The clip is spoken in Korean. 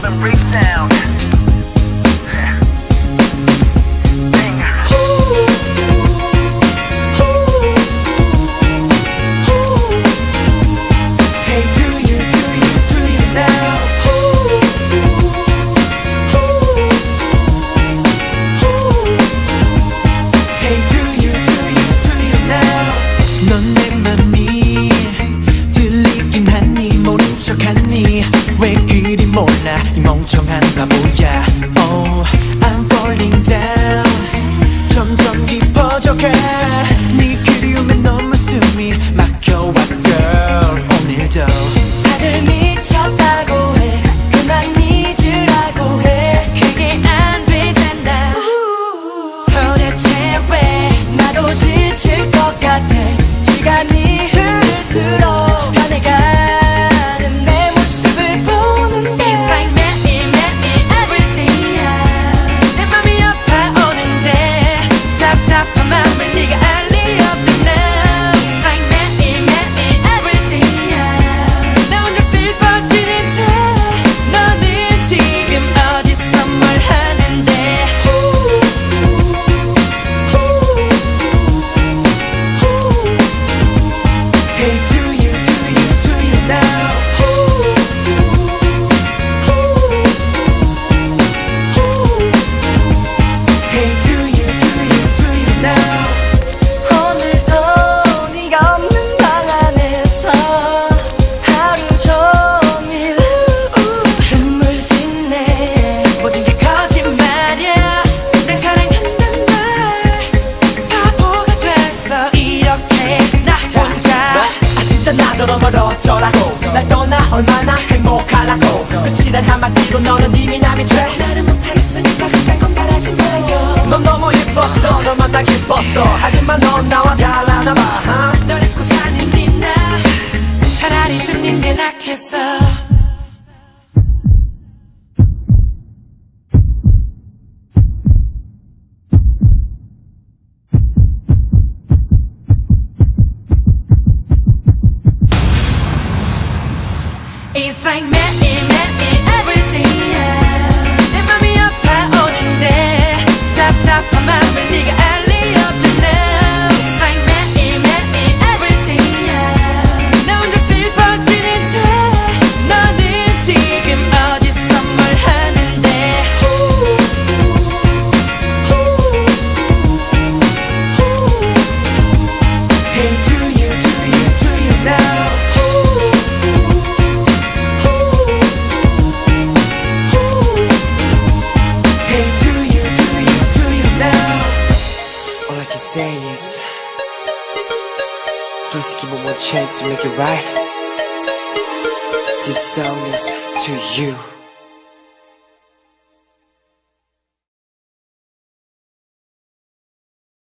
Southern break sound. 멍청한 바보야. 혼자 나더러 멀어져라고. 날 떠나 얼마나 행복하라고. 끝이란 한마디로 너는 이미 남이 돼. 나를 못하겠으니까 그딴 건 바라지 마요. 넌 너무 예뻤어. 널 만나 기뻤어. 하지만 넌나 It's like madness Please give me one chance to make it right. This song is to you.